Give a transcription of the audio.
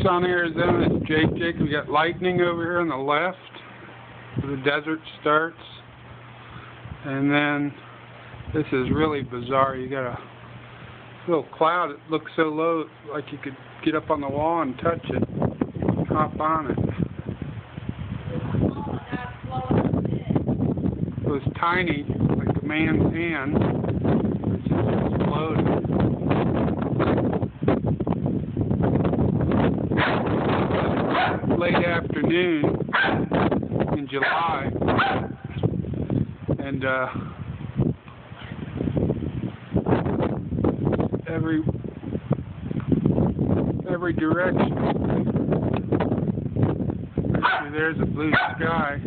Tucson, Arizona. It's Jake Jacob. We got lightning over here on the left the desert starts. And then this is really bizarre. You got a little cloud that looks so low like you could get up on the wall and touch it. Hop on it. It was tiny, like a man's hand. Late afternoon in July, and uh, every every direction. There's a blue sky.